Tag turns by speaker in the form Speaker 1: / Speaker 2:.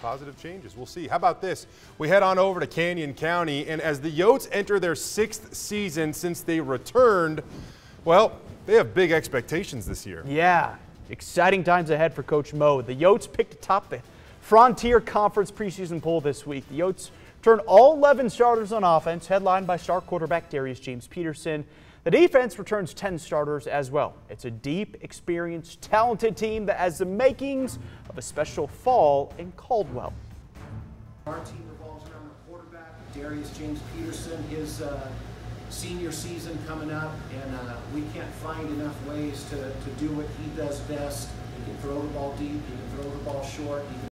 Speaker 1: positive changes. We'll see. How about this? We head on over to Canyon County, and as the Yotes enter their sixth season since they returned, well, they have big expectations this year.
Speaker 2: Yeah, exciting times ahead for Coach Mo. The Yotes picked atop the Frontier Conference preseason poll this week. The Yotes turned all 11 starters on offense, headlined by star quarterback Darius James Peterson. The defense returns 10 starters as well. It's a deep, experienced, talented team that has the makings a special fall in Caldwell.
Speaker 3: Our team revolves around the quarterback, Darius James Peterson, his uh, senior season coming up, and uh, we can't find enough ways to, to do what he does best. He can throw the ball deep, he can throw the ball short, he can